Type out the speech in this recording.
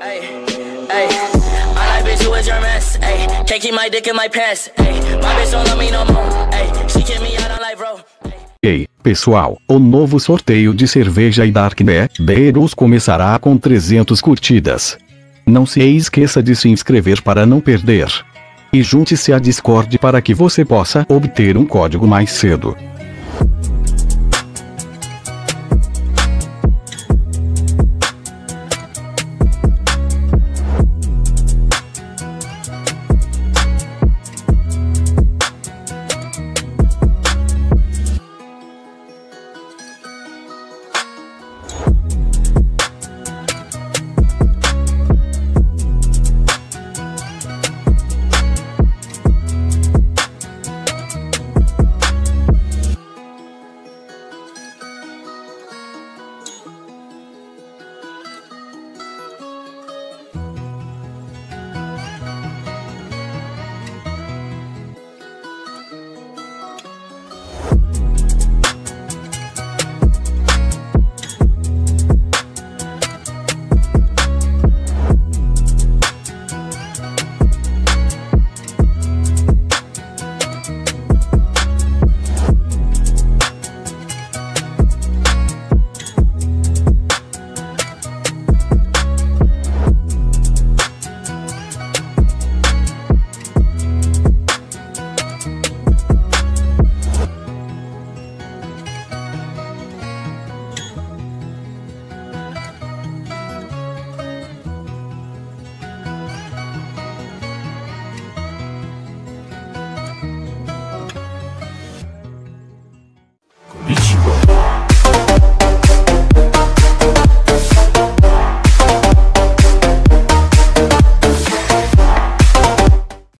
Ay, ay. I bitch who is your mess. Ay, can't keep my dick in my pants. Ay, my bitch don't love me no more. Ay, she kick me out on life, bro. Ei, pessoal, o novo sorteio de cerveja e Dark Beerus começará com 300 curtidas. Não se esqueça de se inscrever para não perder. E junte-se à Discord para que você possa obter um código mais cedo.